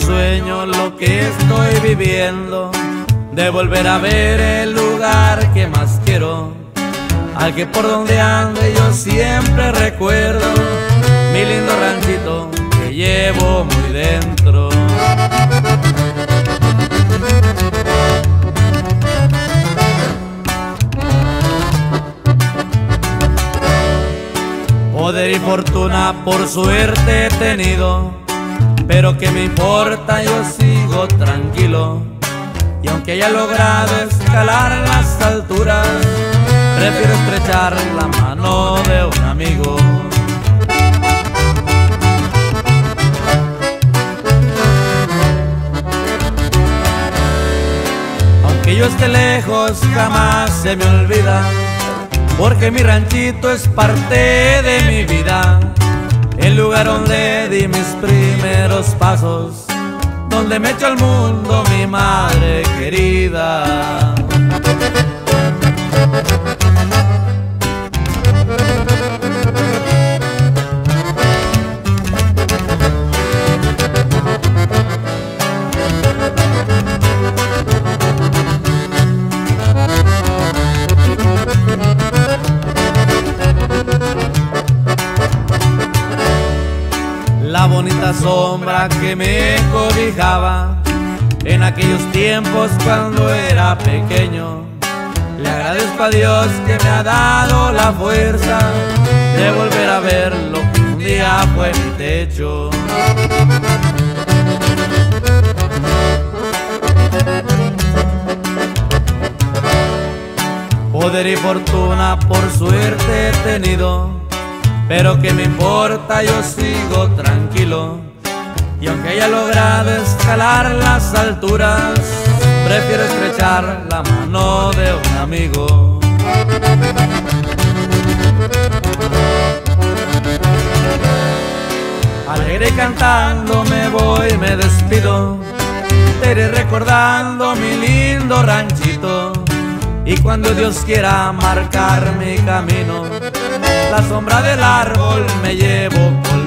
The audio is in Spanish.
sueño lo que estoy viviendo, de volver a ver el lugar que más quiero, al que por donde ande yo siempre recuerdo, mi lindo ranchito que llevo muy dentro. Poder y fortuna por suerte he tenido, pero que me importa, yo sigo tranquilo. Y aunque haya logrado escalar las alturas, prefiero estrechar la mano de un amigo. Aunque yo esté lejos, jamás se me olvida porque mi ranchito es parte de mi vida, el lugar donde di mis primeros pasos, donde me echó al mundo mi madre querida. Sombra que me cobijaba en aquellos tiempos cuando era pequeño. Le agradezco a Dios que me ha dado la fuerza de volver a ver lo que un día fue mi techo. Poder y fortuna por suerte he tenido pero que me importa, yo sigo tranquilo. Y aunque haya logrado escalar las alturas, prefiero estrechar la mano de un amigo. Alegre cantando me voy, me despido, te iré recordando mi lindo ranchito. Y cuando Dios quiera marcar mi camino, la sombra del árbol me llevo conmigo.